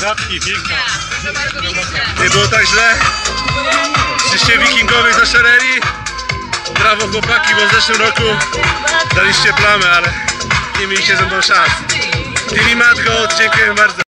Grabki, piękna. Nie było tak źle. Czyście wikingowie zaszaleli. Brawo chłopaki, bo w zeszłym roku daliście plamę, ale nie mieliście ze mną szans. Tili Matko, dziękuję bardzo.